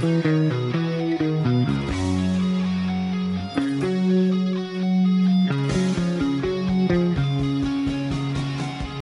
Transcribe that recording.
Mm-hmm.